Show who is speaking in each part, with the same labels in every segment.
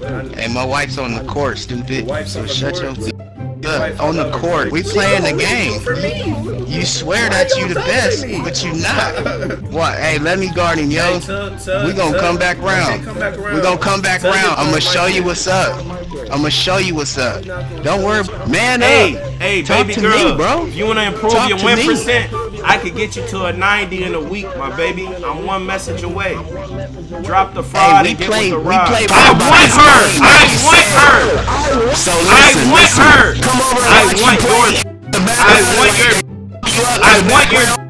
Speaker 1: Hey, my wife's on the court, stupid. So
Speaker 2: on the
Speaker 1: shut
Speaker 2: court?
Speaker 1: your up on the court.
Speaker 2: court.
Speaker 1: We playing the game. You swear that
Speaker 2: you
Speaker 1: you the best, but you not. What? Hey, let me guard him, yo.
Speaker 2: Hey, tug, tug,
Speaker 1: We gonna come back round.
Speaker 2: around.
Speaker 1: We gonna come back
Speaker 2: Tug
Speaker 1: round. I'm gonna show you what's up. I'm gonna show you what's up. Don't worry, man
Speaker 3: Hey,
Speaker 1: up.
Speaker 3: hey,
Speaker 1: Talk to me, bro.
Speaker 3: if you wanna improve your
Speaker 1: to
Speaker 3: win
Speaker 1: me.
Speaker 3: percent, I could get you to a 90 in a week, my baby. I'm one message away. Drop the fraud
Speaker 1: we
Speaker 3: and get
Speaker 1: play-
Speaker 3: with the
Speaker 1: we play
Speaker 3: I want her. I want her.
Speaker 1: So
Speaker 3: I
Speaker 1: listen,
Speaker 3: want
Speaker 1: listen.
Speaker 3: her.
Speaker 1: Come over
Speaker 3: I want
Speaker 1: me
Speaker 3: yours. I want your. I want your.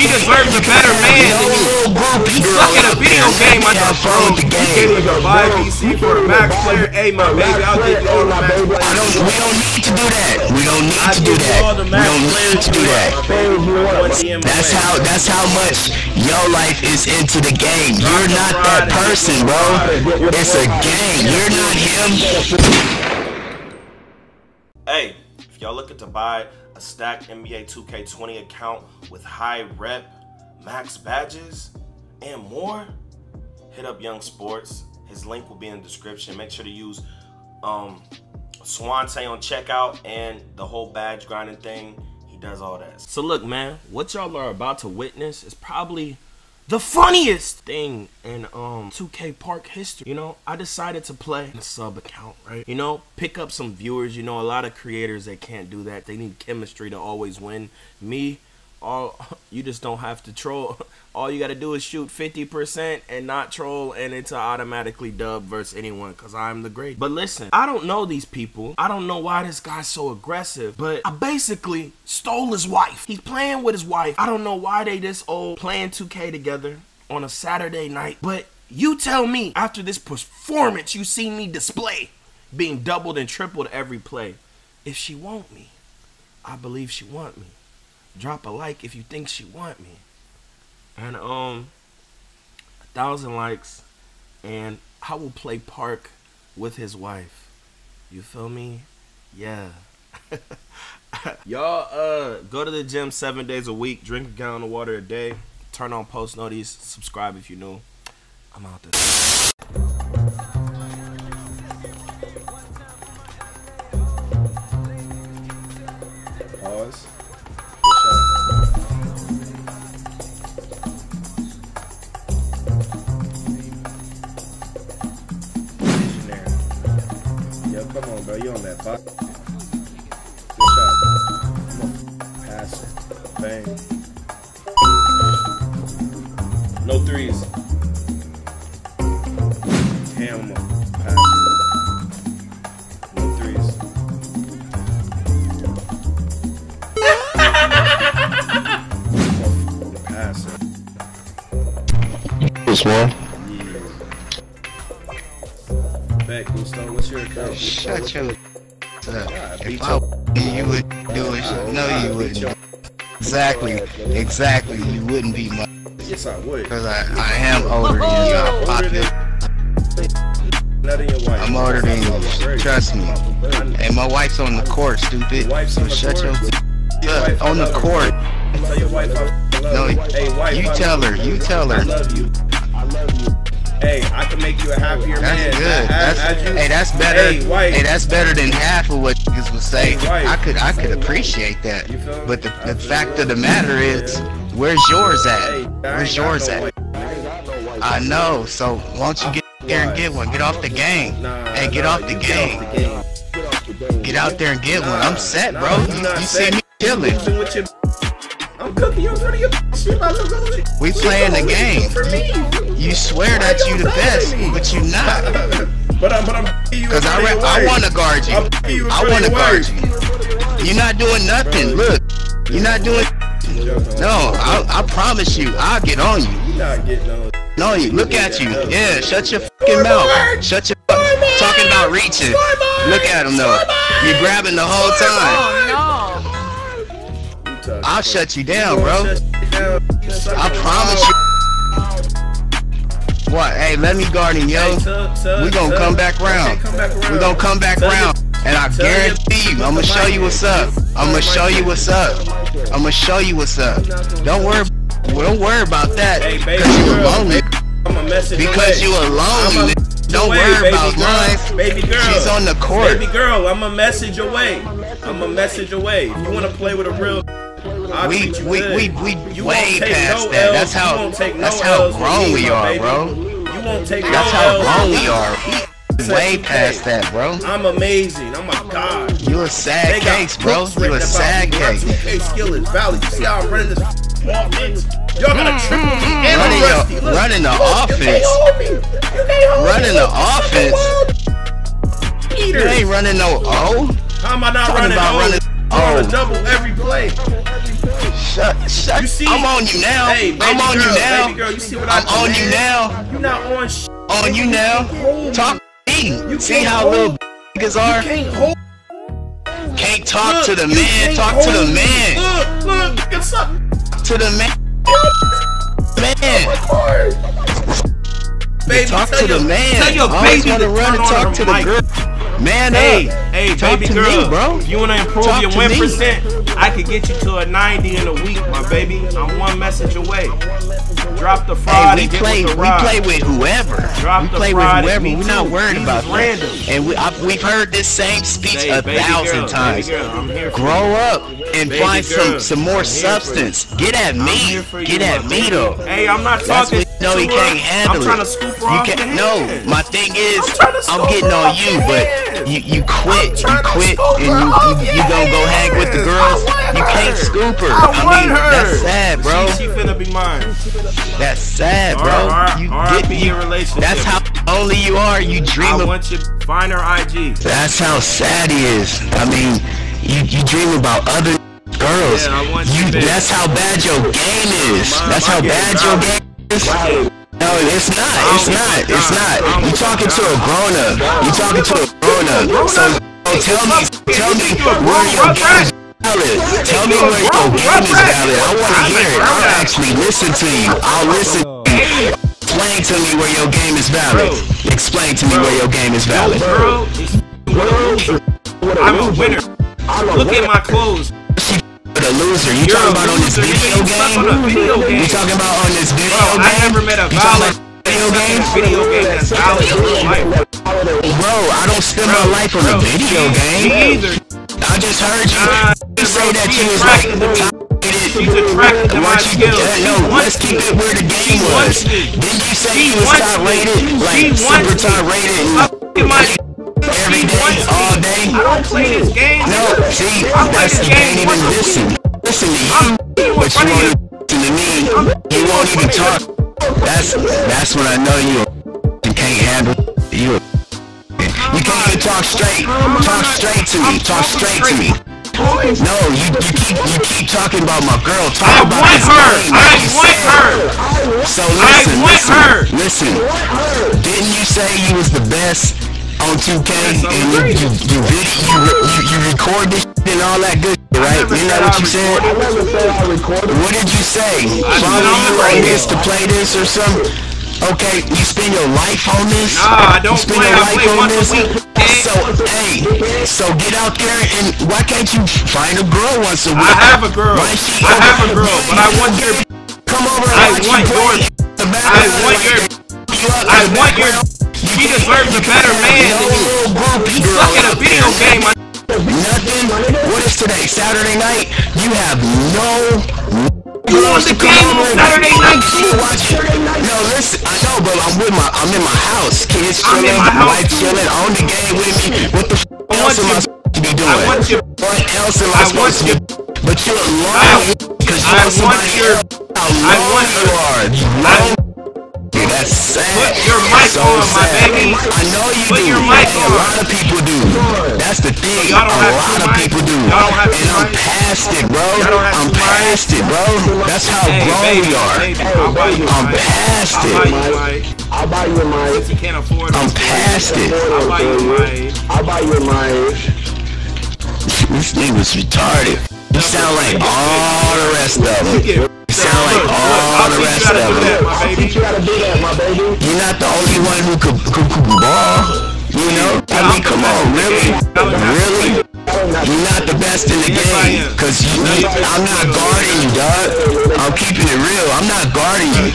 Speaker 3: She deserves a better man than you. You suck at a video game. I just bro. You gave me the 5 VC for a max player. Hey, my baby, I'll give you all the max
Speaker 1: I
Speaker 3: players.
Speaker 1: don't, we don't need to do that. We don't need
Speaker 3: I
Speaker 1: to do
Speaker 3: give you all the
Speaker 1: that. We don't need to do that.
Speaker 3: want, my baby. I'm one DM
Speaker 1: That's how that's how much your life is into the game. You're not that person, bro. It's a game. You're not him.
Speaker 3: Hey, if y'all looking to buy a stacked NBA 2K20 account with high rep, max badges, and more, hit up Young Sports. His link will be in the description. Make sure to use um, Swante on checkout and the whole badge grinding thing. He does all that. So look, man, what y'all are about to witness is probably the funniest thing in um 2K Park history. You know, I decided to play a sub account, right? You know, pick up some viewers. You know, a lot of creators they can't do that. They need chemistry to always win. Me, all you just don't have to troll. All you gotta do is shoot 50% and not troll, and it's automatically dub versus anyone because I'm the great. But listen, I don't know these people. I don't know why this guy's so aggressive, but I basically stole his wife. He's playing with his wife. I don't know why they this old playing 2K together on a Saturday night, but you tell me after this performance you see me display being doubled and tripled every play. If she want me, I believe she want me. Drop a like if you think she want me. And um a thousand likes and I will play park with his wife. You feel me? Yeah. Y'all uh go to the gym seven days a week, drink a gallon of water a day, turn on post notice, subscribe if you new. I'm out there.
Speaker 1: This one.
Speaker 2: Bet, Gusto, what's your account?
Speaker 1: Shut your up.
Speaker 2: beat
Speaker 1: If I you would do it. No, you wouldn't. Exactly. Exactly. You wouldn't be my.
Speaker 2: Yes, I would.
Speaker 1: Because I, I am older than you. I'm popular.
Speaker 2: Nut in your wife.
Speaker 1: I'm older than you. Trust me. Hey, my wife's on the court, stupid.
Speaker 2: Wife's
Speaker 1: So shut your
Speaker 2: court?
Speaker 1: up. On the court.
Speaker 2: Tell your wife
Speaker 1: No,
Speaker 2: you. Hey, wife,
Speaker 1: you tell her. You tell
Speaker 2: I
Speaker 1: her.
Speaker 2: Hey, I can make you a happier
Speaker 1: That's
Speaker 2: man.
Speaker 1: good.
Speaker 2: As-
Speaker 1: That's,
Speaker 2: you-
Speaker 1: hey, that's better.
Speaker 2: Hey, wife.
Speaker 1: Hey, that's better than half of what niggas would say.
Speaker 2: Hey.
Speaker 1: I could, I could appreciate that.
Speaker 2: You?
Speaker 1: But the, the fact of the matter is, where's yours at?
Speaker 2: I ain't
Speaker 1: yours at? I know. So why don't you get there and get one? Get off the game. Hey, get off the game.
Speaker 2: Get off the game.
Speaker 1: Get out there and get one. I'm set, bro.
Speaker 2: you
Speaker 1: You, you see me chilling.
Speaker 2: Losing with your- I'm cooking you in front your shit. I look.
Speaker 1: We playing the game.
Speaker 2: For me.
Speaker 1: You swear that you the best, but you not.
Speaker 2: But I'm, but I'm you
Speaker 1: Cause I, re- I want to guard you.
Speaker 2: I'm you
Speaker 1: I want to guard you. You're not doing nothing. Look, you're not doing. No, I, I promise you, I'll get on you.
Speaker 2: You not getting on.
Speaker 1: No, you look at you. Yeah, shut your fucking mouth. Shut your talking about reaching. Look at him though. You're grabbing the whole time.
Speaker 2: Oh,
Speaker 1: I'll shut you down, bro.
Speaker 2: Shut you down. You suck
Speaker 1: I promise you. What? Hey, let me guard him, yo.
Speaker 2: Hey, tug, tug,
Speaker 1: We gonna come back round.
Speaker 2: Okay, come back around.
Speaker 1: We gonna come back round. And I guarantee you, I'm gonna show you what's up. I'm gonna show you what's up. I'm gonna show you what's up. Don't worry. Don't worry about that. Cause you alone.
Speaker 2: I'm a message
Speaker 1: Because you alone. Don't worry about life.
Speaker 3: Baby girl.
Speaker 1: She's on the court.
Speaker 3: Baby girl, I'm a message away. I'm a message away. If you want to play with a real, I'll
Speaker 1: We we we we
Speaker 3: You
Speaker 1: way past
Speaker 3: no
Speaker 1: that.
Speaker 3: L's.
Speaker 1: That's how
Speaker 3: no
Speaker 1: that's how grown we are,
Speaker 3: baby.
Speaker 1: bro.
Speaker 3: You won't take no
Speaker 1: That's how
Speaker 3: L's
Speaker 1: grown we are. Way past
Speaker 3: can't.
Speaker 1: that, bro.
Speaker 3: I'm amazing. I'm a god.
Speaker 1: You a sad case, bro. You a sad.
Speaker 3: My
Speaker 1: case.
Speaker 3: 2K skill is valid. You see how mm, mm, I'm running this offense? Y'all gotta triple me and
Speaker 1: Running
Speaker 3: rusty. Look,
Speaker 1: running the
Speaker 3: you can't hold me. You can't hold
Speaker 1: Running
Speaker 3: me.
Speaker 1: the offense. You ain't running no O.
Speaker 3: How am I not
Speaker 1: Talking
Speaker 3: running
Speaker 1: about
Speaker 3: O?
Speaker 1: running O.
Speaker 3: a double every play.
Speaker 1: Shut, shut.
Speaker 3: You see-
Speaker 1: I'm on you now.
Speaker 3: Hey, baby
Speaker 1: I'm on
Speaker 3: girl,
Speaker 1: you now.
Speaker 3: baby girl, you see what
Speaker 1: I'm
Speaker 3: I
Speaker 1: on you now.
Speaker 3: You're not on sh-
Speaker 1: On you now. Talk to me.
Speaker 3: You
Speaker 1: See how
Speaker 3: hold-
Speaker 1: little niggas are.
Speaker 3: can't hold.
Speaker 1: Can't talk
Speaker 3: Look,
Speaker 1: to the man. Talk to the man.
Speaker 3: Look, look, it's up.
Speaker 1: To the man. Man.
Speaker 3: Baby,
Speaker 1: Talk to the man.
Speaker 3: Tell your
Speaker 1: Always
Speaker 3: baby
Speaker 1: wanna run and talk to the girl. Man
Speaker 3: Hey,
Speaker 1: up.
Speaker 3: hey,
Speaker 1: Talk
Speaker 3: baby
Speaker 1: to
Speaker 3: girl,
Speaker 1: me, bro.
Speaker 3: if you wanna improve
Speaker 1: Talk
Speaker 3: your win percent, I could get you to a 90 in a week, my baby. I'm one message away. Drop the fraud
Speaker 1: Hey, we
Speaker 3: and get
Speaker 1: play. We play with whoever.
Speaker 3: Drop
Speaker 1: we play with whoever. We're not worried about
Speaker 3: is
Speaker 1: that.
Speaker 3: random.
Speaker 1: And we, I've, we've heard this same speech
Speaker 3: Hey,
Speaker 1: a thousand
Speaker 3: girl,
Speaker 1: times.
Speaker 3: Girl, I'm here for
Speaker 1: Grow up and
Speaker 3: Baby
Speaker 1: find
Speaker 3: girl,
Speaker 1: some some more
Speaker 3: I'm here for you.
Speaker 1: substance. Get at
Speaker 3: I'm
Speaker 1: me.
Speaker 3: you,
Speaker 1: Get at me though.
Speaker 3: Hey, I'm not
Speaker 1: That's
Speaker 3: talking.
Speaker 1: No, he can't handle
Speaker 3: I'm
Speaker 1: it.
Speaker 3: trying to scoop her
Speaker 1: you
Speaker 3: off
Speaker 1: can't. No, my thing is,
Speaker 3: I'm
Speaker 1: I'm getting on you, but you you quit, you quit, and you you, you gonna go hang with the girls. You can't scoop her.
Speaker 3: I,
Speaker 1: I mean,
Speaker 3: her.
Speaker 1: that's sad, bro.
Speaker 3: She, she finna be mine.
Speaker 1: That's sad,
Speaker 3: R-
Speaker 1: bro.
Speaker 3: R-
Speaker 1: You
Speaker 3: RIP
Speaker 1: get you.
Speaker 3: relationship.
Speaker 1: That's how only you are. You dream
Speaker 3: I
Speaker 1: of.
Speaker 3: want you find her IG.
Speaker 1: That's how sad he is. I mean, you you dream about other girls.
Speaker 3: Yeah,
Speaker 1: you. That's how bad your game is.
Speaker 3: My-
Speaker 1: That's
Speaker 3: my
Speaker 1: how bad your game No, it's not. It's not. It's not. You
Speaker 3: give a
Speaker 1: talking to a grown up. You talking to a grown up. So, so tell me, tell me where your game is valid. Tell me where your game is valid. I want to hear it. I'll actually listen to you. I'll listen. Explain to me where your game is valid. Explain to me where your game is valid.
Speaker 3: I'm a winner. Look at my clothes.
Speaker 1: The loser. You
Speaker 3: You're
Speaker 1: talking
Speaker 3: a
Speaker 1: about on this
Speaker 3: loser.
Speaker 1: video
Speaker 3: You on
Speaker 1: game?
Speaker 3: video game.
Speaker 1: You talking about on this video
Speaker 3: Bro,
Speaker 1: game?
Speaker 3: I never met a valid
Speaker 1: video game?
Speaker 3: video game that's valid in real life.
Speaker 1: Bro, I don't spend my life on a video
Speaker 3: me-
Speaker 1: game.
Speaker 3: Me either.
Speaker 1: I just heard you,
Speaker 3: Nah,
Speaker 1: you say
Speaker 3: bro,
Speaker 1: that you was like
Speaker 3: attracted to me.
Speaker 1: top-rated.
Speaker 3: She's attracted to my
Speaker 1: you-
Speaker 3: skills. She
Speaker 1: No, let's keep it where the game was. Didn't you say
Speaker 3: She
Speaker 1: you was top rated? Like super top rated
Speaker 3: she wants
Speaker 1: all
Speaker 3: me. I don't play this game.
Speaker 1: No, see,
Speaker 3: I play this game
Speaker 1: can't even listen. Listen to you,
Speaker 3: I'm
Speaker 1: but you won't listen to me. You won't even talk. That's that's when I know you you can't handle you. You can't even talk straight. Talk straight to me. Talk straight to me. No, you, you keep you keep talking about my girl. Talk
Speaker 3: I
Speaker 1: about
Speaker 3: want her.
Speaker 1: game,
Speaker 3: I want her.
Speaker 1: So
Speaker 3: I
Speaker 1: listen,
Speaker 3: want
Speaker 1: listen,
Speaker 3: her.
Speaker 1: listen. Didn't you say you was the best on 2K
Speaker 3: Yes,
Speaker 1: and you you you, you, you you record this and all that good right? Isn't that what
Speaker 3: I
Speaker 1: you said?
Speaker 2: I never said I recorded.
Speaker 1: What did you say?
Speaker 3: I
Speaker 1: Follow
Speaker 3: I'm
Speaker 1: you on this to play this or something? Okay, you spend your life on this?
Speaker 3: Nah, I don't
Speaker 1: you spend
Speaker 3: play.
Speaker 1: your
Speaker 3: I
Speaker 1: life
Speaker 3: play
Speaker 1: on
Speaker 3: once a
Speaker 1: this?
Speaker 3: week, man.
Speaker 1: So, hey, so get out there and why can't you find a girl once a week?
Speaker 3: I have a girl. I have a girl, but I want your.
Speaker 1: Come over and
Speaker 3: I want
Speaker 1: you
Speaker 3: your- I want your. I want your. She deserves a better man than you. You suck at a video game.
Speaker 1: Nothing. What is today? Saturday night? You have no.
Speaker 3: You on the game on Saturday night too.
Speaker 1: No, listen. I know, but I'm with my. I'm in my house. Kids
Speaker 3: I'm in my house,
Speaker 1: wife chilling. On the game with me. What the f-
Speaker 3: I
Speaker 1: else
Speaker 3: want
Speaker 1: am I supposed to be doing?
Speaker 3: I want you.
Speaker 1: What else am I,
Speaker 3: I
Speaker 1: supposed
Speaker 3: want
Speaker 1: to be? But you're alone because
Speaker 3: I
Speaker 1: want
Speaker 3: want your- I want
Speaker 1: you
Speaker 3: your- I-
Speaker 1: long. Yeah, that's sad.
Speaker 3: Put your mic
Speaker 1: so
Speaker 3: on, my baby.
Speaker 1: I know you
Speaker 3: Put
Speaker 1: do.
Speaker 3: your mic on.
Speaker 1: A lot of people do. That's the thing.
Speaker 3: y'all don't
Speaker 1: a
Speaker 3: have
Speaker 1: lot of
Speaker 3: mics?
Speaker 1: people do.
Speaker 3: Y'all don't have
Speaker 1: and
Speaker 3: two
Speaker 1: I'm
Speaker 3: mics?
Speaker 1: past it, bro.
Speaker 3: Y'all don't have
Speaker 1: I'm
Speaker 3: two mics?
Speaker 1: past it, bro. That's how
Speaker 3: Hey,
Speaker 1: grown
Speaker 3: baby,
Speaker 1: we are.
Speaker 3: baby, I'll buy you a
Speaker 1: I'm
Speaker 3: mic.
Speaker 1: past
Speaker 3: I'll
Speaker 1: it.
Speaker 3: buy you a mic.
Speaker 2: I'll buy you a mic.
Speaker 3: Since you can't afford
Speaker 1: I'm past it.
Speaker 3: I'll buy you a mic.
Speaker 2: I'll buy you a mic.
Speaker 1: This nigga's retarded. You sound like all the rest of them.
Speaker 3: You
Speaker 1: sound like
Speaker 3: Look, look,
Speaker 1: all
Speaker 3: I'll
Speaker 1: the
Speaker 3: teach
Speaker 1: rest
Speaker 3: you how to
Speaker 1: of
Speaker 3: do that,
Speaker 1: them.
Speaker 3: my
Speaker 2: I'll
Speaker 3: baby.
Speaker 2: teach you how to do that, my baby.
Speaker 1: You're not the only one who could, could, could ball. You know? I mean, come on, really? Really? You're not the best in the
Speaker 3: Yes, I
Speaker 1: game.
Speaker 3: am.
Speaker 1: Cause you, I'm not guarding you, dog. I'm keeping it real. I'm not guarding you.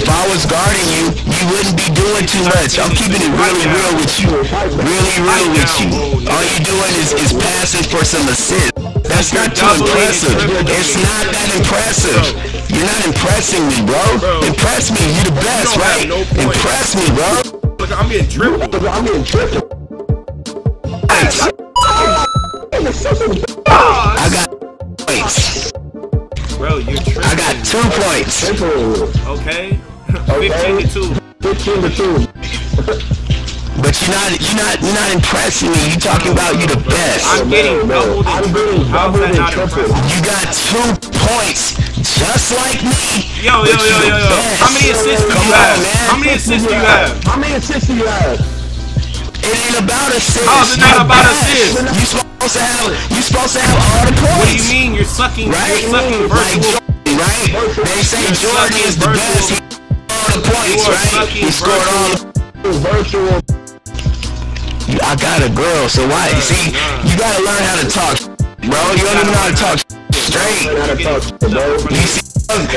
Speaker 1: If I was guarding you, you wouldn't be doing too much. I'm keeping it really real with you. Really real with you. All you doing is, is passing for some assist. That's not too impressive. It's not that impressive. You're not impressing me, bro. Impress me. You're the best, right? Impress me, bro.
Speaker 3: Look, I'm getting dribbled.
Speaker 2: I'm getting tripped.
Speaker 1: I got points.
Speaker 3: Bro, you're tripping.
Speaker 1: I got two points.
Speaker 3: Okay? 15 to 2.
Speaker 2: 15 to 2.
Speaker 1: But you're not you're not you're not impressing me. You talking about you the best.
Speaker 3: I'm getting doubled
Speaker 2: I'm
Speaker 3: and
Speaker 2: getting
Speaker 3: tripled. How's
Speaker 2: doubled
Speaker 3: that
Speaker 2: and
Speaker 3: not
Speaker 2: tripled.
Speaker 3: impressive?
Speaker 1: You got two points, just like me.
Speaker 3: Yo, yo,
Speaker 1: but
Speaker 3: yo, yo, yo. How many assists do you have?
Speaker 1: man.
Speaker 3: How many assists do you have?
Speaker 2: How many assists do you have?
Speaker 1: It ain't about assists.
Speaker 3: Oh, How is it not about
Speaker 1: best.
Speaker 3: assists?
Speaker 1: You supposed to have you supposed to have all the points.
Speaker 3: What do you mean? You're sucking,
Speaker 1: Right?
Speaker 3: you're sucking virtual.
Speaker 1: Right? They say
Speaker 3: You're
Speaker 1: Jordan is the best. He all the points, right?
Speaker 3: sucking
Speaker 1: He scored all the
Speaker 2: Virtual.
Speaker 1: I got a girl, so why? See, you gotta learn how to talk, bro. You don't even know how to talk straight.
Speaker 2: Gotta talk, bro.
Speaker 1: You see,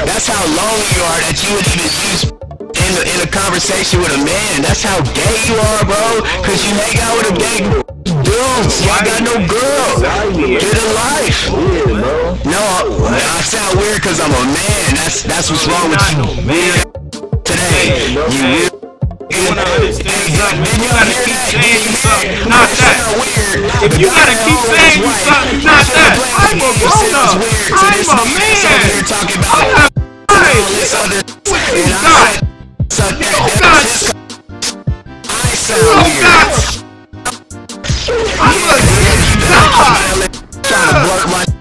Speaker 1: that's how lonely you are that you would even use in a, in a conversation with a man. That's how gay you are, bro. Cause you hang out with a gay dudes. You ain't got no girl. Get a life.
Speaker 2: Bro.
Speaker 1: No, I, I sound weird cause I'm a man. That's that's what's wrong with you.
Speaker 3: man.
Speaker 1: Today, you.
Speaker 3: You wanna understand something? You
Speaker 1: you
Speaker 3: gotta keep saying you something. Not
Speaker 1: That.
Speaker 3: If you gotta keep saying you something, not that. I'm a grown up. I'm a man.
Speaker 1: talking about
Speaker 3: I have
Speaker 1: all
Speaker 3: rights.
Speaker 1: this other
Speaker 3: What you got? You
Speaker 1: That's
Speaker 3: got- Oh
Speaker 1: weird.
Speaker 3: God! I'm a God!
Speaker 1: Trying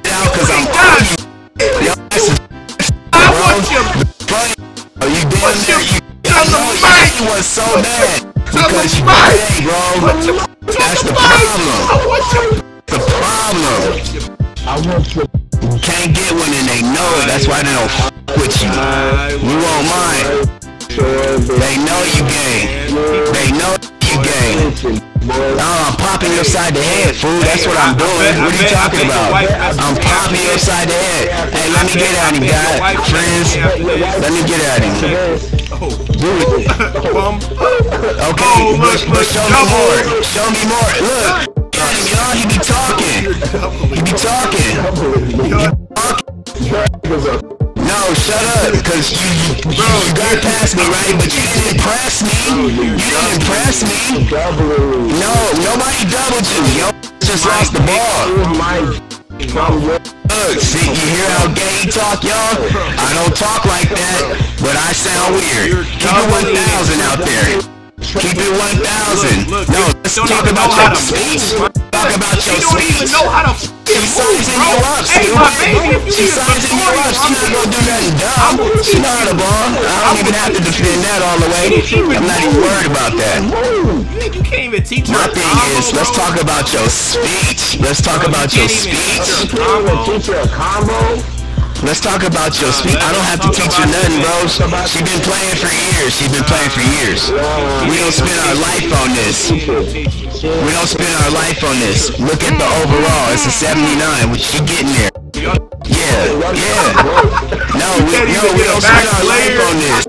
Speaker 3: Tell the
Speaker 1: because you
Speaker 3: mic.
Speaker 1: gay, bro.
Speaker 3: Your
Speaker 1: That's the
Speaker 3: I
Speaker 1: problem.
Speaker 3: want you
Speaker 1: The problem.
Speaker 2: I want you.
Speaker 1: You can't get one and they know it. That's why they don't f with you. You won't mind. They know you gay. They know you gay. Oh, I'm popping you upside the head, fool. That's what I'm
Speaker 3: I- I
Speaker 1: doing. What are you talking about? I'm popping you upside the head. Hey, let me get at him,
Speaker 3: I
Speaker 1: guy.
Speaker 3: wife has to
Speaker 1: Friends,
Speaker 3: be after this.
Speaker 1: let me get at him.
Speaker 3: Oh, look, look,
Speaker 1: show
Speaker 3: double.
Speaker 1: me more. Show me more. Look. Y'all. He be talking. He be talking. No, shut up, because you, you, you got past me, right? But you didn't impress me. You didn't impress me. No, nobody doubled you. Yo, just lost the ball.
Speaker 2: Oh my.
Speaker 1: Look, see, you hear how gay he talk, y'all? I don't talk like that, but I sound weird. Keep it 1,000 out there. Keep it 1,000.
Speaker 3: Look,
Speaker 1: No, let's
Speaker 3: don't
Speaker 1: talk
Speaker 3: even
Speaker 1: about
Speaker 3: know how
Speaker 1: your
Speaker 3: to
Speaker 1: speech. Talk about
Speaker 3: She
Speaker 1: your
Speaker 3: don't even know how to fucking
Speaker 1: She
Speaker 3: move,
Speaker 1: sizing
Speaker 3: bro.
Speaker 1: you
Speaker 3: Hey, my baby, if you
Speaker 1: She
Speaker 3: need a
Speaker 1: sizing you up. She not gonna do nothing dumb. She know how to ball. I don't even have to defend that all the way. I'm not even worried about that.
Speaker 3: You think you can't even teach her
Speaker 1: My thing is, let's talk about your speech. Let's talk
Speaker 3: Bro, you
Speaker 1: about your
Speaker 3: can't even teach
Speaker 1: speech.
Speaker 3: her a.
Speaker 2: Teach her a combo.
Speaker 1: Let's talk about your speech. I don't have to teach you nothing, bro. She been playing for years. She been playing for years. We don't spend our life on this. We don't spend our life on this. Look at the overall. It's a 79. What she getting there? Yeah, yeah. No, we, no, we don't spend our life on this.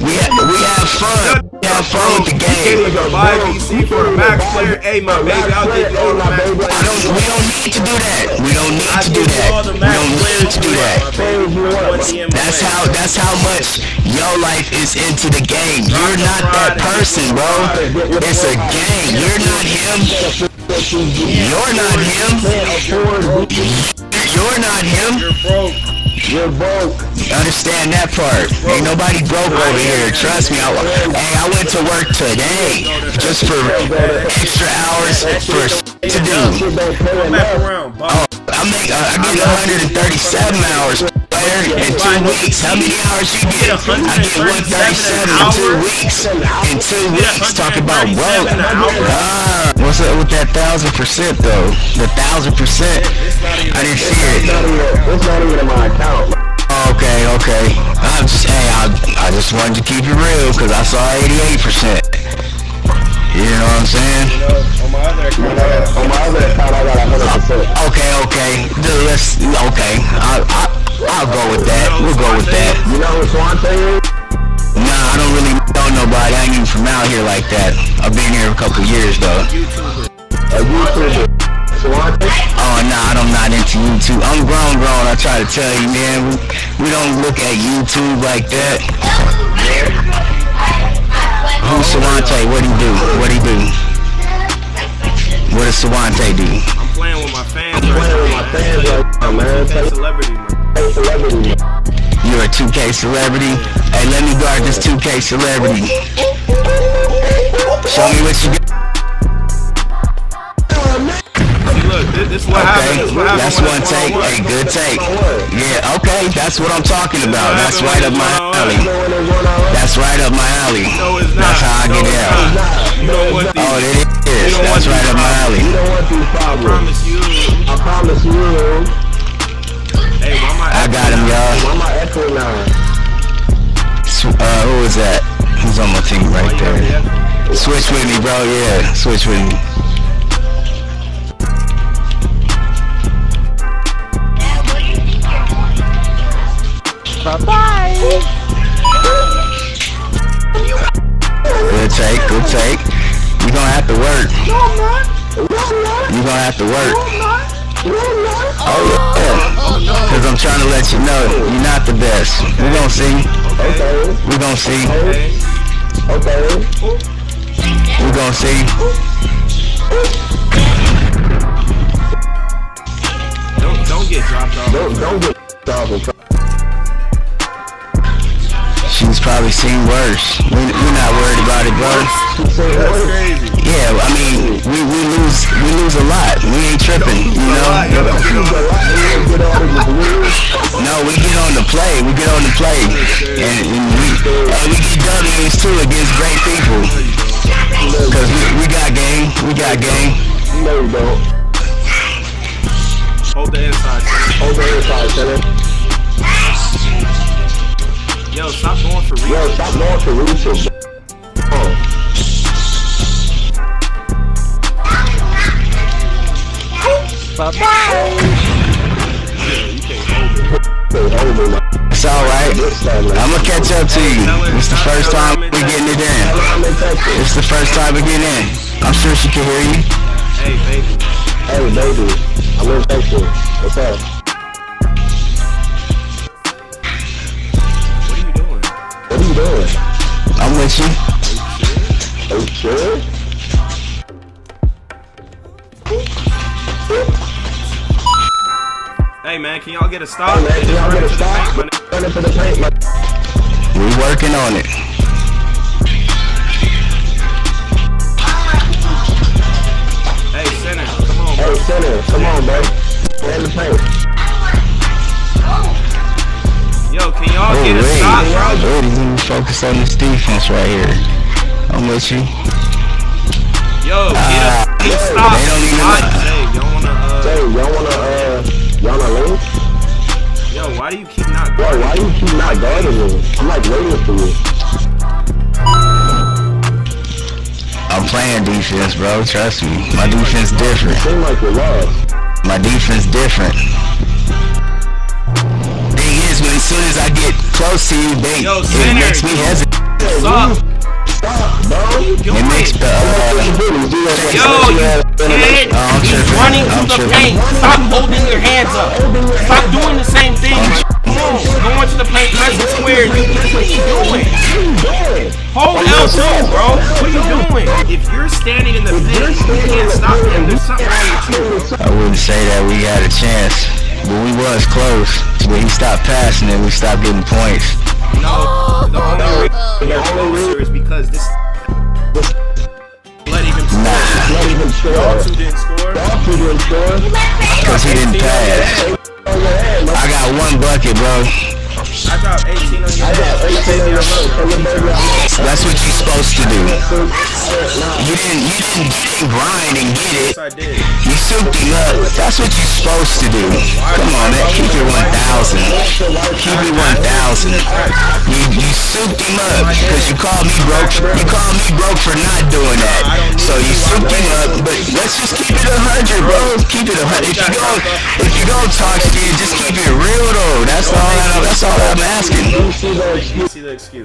Speaker 1: We ha- we have fun. We have fun with the Game.
Speaker 3: even buy VC for a max player. Hey, my baby, I'll get you all the max players.
Speaker 1: We don't need to do that. We don't need to do
Speaker 3: give you all
Speaker 1: that. We don't need to do that.
Speaker 3: want, my baby.
Speaker 1: That's how that's how much your life is into the game. You're not that person, bro. It's a game. You're not him. You're not him. You're not him.
Speaker 3: You're broke.
Speaker 2: You're broke.
Speaker 1: Understand that part. Ain't nobody broke over here. Trust me. I, hey, I went to work today just for extra hours for to do.
Speaker 2: Shit don't pay
Speaker 3: Come back
Speaker 2: enough.
Speaker 3: around, bum.
Speaker 1: Oh, I make uh, I get 137 hours player in two weeks. How many hours you get? I get 137 in two weeks. In two weeks, talk about broke. Ah, what's up with that thousand percent though? The thousand percent. I didn't see
Speaker 2: It's
Speaker 1: it.
Speaker 2: not even, it's not even in my account.
Speaker 1: Okay, okay. I'm just hey, I I just wanted to keep it real because I saw 88 percent. You know what I'm saying?
Speaker 3: You know, on my other account, I got
Speaker 2: On my other account, I got 100%.
Speaker 1: Okay, okay. Dude, let's okay. I I I'll go with that. We'll go with that.
Speaker 2: You know who Swante is? Nah, I don't really know nobody.
Speaker 1: I ain't even from out here like that. I've been here a couple years though.
Speaker 2: A YouTuber. Sawante?
Speaker 1: Oh nah, I'm not into YouTube. I'm grown, grown. I try to tell you, man. We, we don't look at YouTube like that. Who's Sawante? What he do? What he do? What does Sawante do?
Speaker 3: Playing with my fans right now.
Speaker 2: my fans right now, man.
Speaker 3: Celebrity, man.
Speaker 2: celebrity, man.
Speaker 1: You're a 2K celebrity. Hey, let me guard this 2K celebrity. Show me what you got.
Speaker 3: See, look, this, this is what happened. This what
Speaker 1: Okay,
Speaker 3: happened
Speaker 1: that's one take.
Speaker 3: one-on-one.
Speaker 1: Hey, good take. Yeah, okay, that's what I'm talking about. That's right up my alley.
Speaker 2: You know when it's one on one?
Speaker 1: That's right up my alley.
Speaker 3: No, it's not.
Speaker 1: That's how I
Speaker 3: no,
Speaker 1: get
Speaker 3: it's
Speaker 1: down.
Speaker 3: You don't want these.
Speaker 1: Oh, it is. That's right
Speaker 3: these
Speaker 1: up my alley.
Speaker 2: You don't want these
Speaker 3: I promise you.
Speaker 2: I promise you.
Speaker 3: Hey, why my
Speaker 1: I got him, y'all.
Speaker 2: Why my echo now?
Speaker 1: Uh, who is that? He's on my team right there? Switch with me, bro. Yeah, switch with me. Good take, good take. You gonna have to work.
Speaker 2: No, I'm not. No, I'm not.
Speaker 1: You gonna have to work.
Speaker 2: No, I'm not. No, I'm not.
Speaker 1: Oh yeah. Cause I'm trying to let you know you're not the best. We gonna see.
Speaker 2: Okay.
Speaker 1: We gonna see.
Speaker 3: Hey,
Speaker 2: Okay.
Speaker 1: We gonna see.
Speaker 3: don't don't get dropped off.
Speaker 2: Don't don't get off
Speaker 1: probably seen worse. We we're not worried about it, bro.
Speaker 3: That's crazy.
Speaker 1: Yeah, I mean we, we lose we lose a lot. We ain't tripping, you know.
Speaker 2: You got a lot to get on it with the wheels.
Speaker 1: No, we get on the play. We get on the play, and, and we and we get W's too against great people. Cause we, we got game. We got game.
Speaker 2: No, you don't.
Speaker 3: Hold the inside.
Speaker 2: Hold the inside, center.
Speaker 3: Yo, stop going for
Speaker 2: Yo, stop going to reaches. Oh.
Speaker 3: You can't hold it.
Speaker 2: Hey, hold me, man.
Speaker 1: It's all right.
Speaker 2: This time, man.
Speaker 1: I'm gonna catch up to you. It's the first time we getting it in.
Speaker 2: I'm in Texas.
Speaker 1: It's the first time we getting in. I'm sure she can hear you.
Speaker 3: Hey, baby.
Speaker 2: Hey, baby. I'm in Texas. What's up?
Speaker 3: You doing?
Speaker 1: I'm with you.
Speaker 2: Sure?
Speaker 3: Hey, man, can y'all get a stop?
Speaker 2: Hey, man, can y'all get a stop? Run the paint.
Speaker 1: We working on it.
Speaker 3: Hey, center, come on, bro.
Speaker 2: Hey, center, come on, bro. The paint.
Speaker 1: Focus on this defense right here. I'm with you.
Speaker 3: Yo, get a, get a stop.
Speaker 1: they don't even
Speaker 3: Why?
Speaker 1: know.
Speaker 3: Hey, y'all wanna, uh,
Speaker 2: Hey, y'all wanna, uh, y'all wanna link?
Speaker 3: yo, why do you keep not
Speaker 2: Bro, why do you keep not guarding me? I'm like waiting for you.
Speaker 1: I'm playing defense, bro. Trust me. My defense different.
Speaker 2: Seem like you're lost.
Speaker 1: My defense different. Soon as I get close to you, they
Speaker 3: Yo,
Speaker 1: it makes me
Speaker 3: you-
Speaker 1: hesitate.
Speaker 3: Stop.
Speaker 2: Stop, bro.
Speaker 1: It makes the uh,
Speaker 3: Yo, you kid,
Speaker 1: Oh, I'm
Speaker 3: he's
Speaker 1: tripping.
Speaker 3: running
Speaker 1: I'm
Speaker 3: to the
Speaker 1: tripping.
Speaker 3: paint. Stop holding your hands up. Stop doing the same thing. Come on, go into the paint, press the square. You, what are you doing? Hold L2, bro. What are you doing? If you're standing in the paint, you can't stop him. There's something wrong with you.
Speaker 1: I wouldn't say that we had a chance, but we was close. But he stopped passing and we stopped getting points.
Speaker 3: No, the only reason you're closer is because this let even score.
Speaker 1: Nah,
Speaker 2: Not even sure.
Speaker 3: Y'all two didn't score.
Speaker 2: Y'all two didn't score.
Speaker 1: because he didn't pass.
Speaker 2: On your head, man.
Speaker 1: I got one bucket, bro.
Speaker 3: I dropped 18 on your
Speaker 2: I got
Speaker 3: head.
Speaker 2: 18 on your phone. Tell your baby I'm
Speaker 1: That's what you're supposed to do. You didn't, you didn't get in grind and get it.
Speaker 3: Yes, I did.
Speaker 1: You souped him up. That's what you're supposed to do. Come on, man. Keep it 1,000. Keep it 1,000. You, you souped him up because you called me broke. You called me broke for not doing that. So you souped him up, but let's just keep it 100, bro. Keep it 100. If you go, if you go talk to shit, just keep it real though. That's all. I, that's all I'm asking.
Speaker 3: you see the excuse.